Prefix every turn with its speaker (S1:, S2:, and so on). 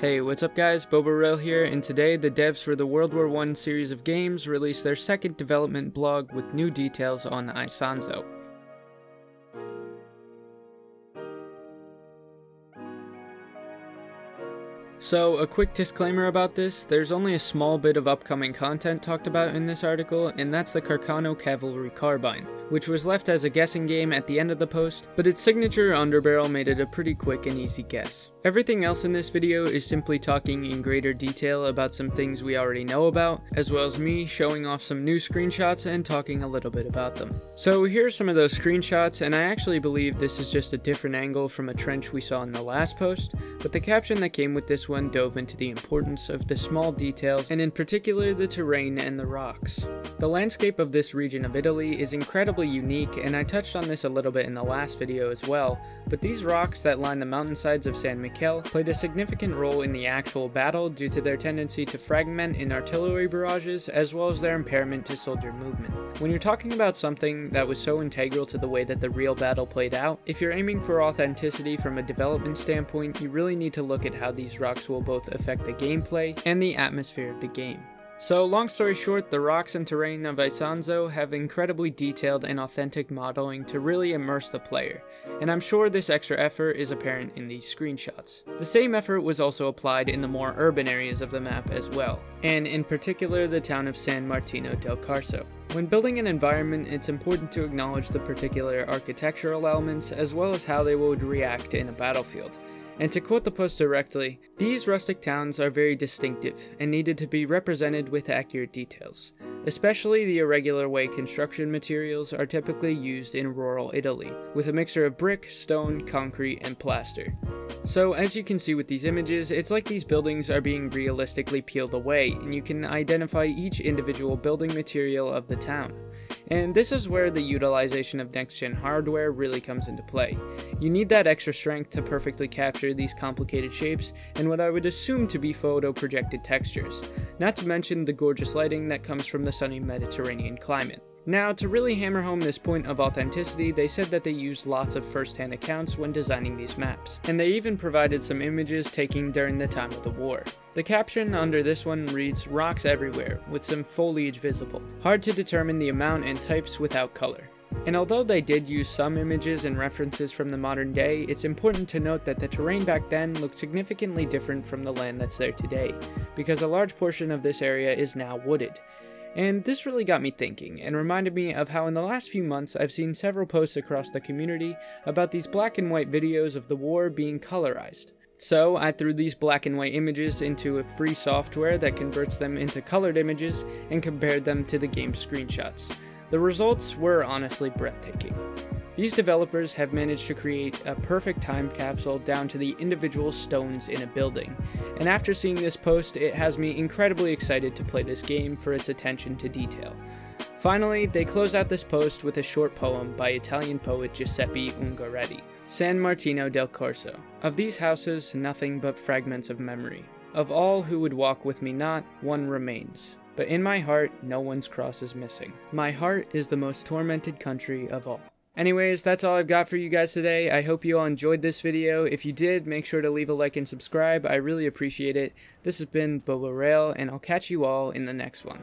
S1: Hey, what's up guys, Boborail here, and today the devs for the World War I series of games released their second development blog with new details on Isonzo. So, a quick disclaimer about this, there's only a small bit of upcoming content talked about in this article, and that's the Carcano Cavalry Carbine, which was left as a guessing game at the end of the post, but its signature underbarrel made it a pretty quick and easy guess. Everything else in this video is simply talking in greater detail about some things we already know about, as well as me showing off some new screenshots and talking a little bit about them. So here are some of those screenshots, and I actually believe this is just a different angle from a trench we saw in the last post, but the caption that came with this one dove into the importance of the small details, and in particular the terrain and the rocks. The landscape of this region of Italy is incredibly unique, and I touched on this a little bit in the last video as well, but these rocks that line the mountainsides of San Michele played a significant role in the actual battle due to their tendency to fragment in artillery barrages as well as their impairment to soldier movement. When you're talking about something that was so integral to the way that the real battle played out, if you're aiming for authenticity from a development standpoint, you really need to look at how these rocks will both affect the gameplay and the atmosphere of the game. So, long story short, the rocks and terrain of Isonzo have incredibly detailed and authentic modeling to really immerse the player, and I'm sure this extra effort is apparent in these screenshots. The same effort was also applied in the more urban areas of the map as well, and in particular the town of San Martino del Carso. When building an environment, it's important to acknowledge the particular architectural elements as well as how they would react in a battlefield, and to quote the post directly, these rustic towns are very distinctive and needed to be represented with accurate details, especially the irregular way construction materials are typically used in rural Italy, with a mixture of brick, stone, concrete, and plaster. So as you can see with these images, it's like these buildings are being realistically peeled away, and you can identify each individual building material of the town. And this is where the utilization of next-gen hardware really comes into play. You need that extra strength to perfectly capture these complicated shapes and what I would assume to be photo projected textures, not to mention the gorgeous lighting that comes from the sunny Mediterranean climate. Now, to really hammer home this point of authenticity, they said that they used lots of first-hand accounts when designing these maps, and they even provided some images taken during the time of the war. The caption under this one reads, rocks everywhere, with some foliage visible. Hard to determine the amount and types without color. And although they did use some images and references from the modern day, it's important to note that the terrain back then looked significantly different from the land that's there today, because a large portion of this area is now wooded. And this really got me thinking and reminded me of how in the last few months I've seen several posts across the community about these black and white videos of the war being colorized. So I threw these black and white images into a free software that converts them into colored images and compared them to the game's screenshots. The results were honestly breathtaking. These developers have managed to create a perfect time capsule down to the individual stones in a building, and after seeing this post, it has me incredibly excited to play this game for its attention to detail. Finally, they close out this post with a short poem by Italian poet Giuseppe Ungaretti, San Martino del Carso. Of these houses, nothing but fragments of memory. Of all who would walk with me not, one remains. But in my heart, no one's cross is missing. My heart is the most tormented country of all. Anyways, that's all I've got for you guys today. I hope you all enjoyed this video. If you did, make sure to leave a like and subscribe. I really appreciate it. This has been Boborail, and I'll catch you all in the next one.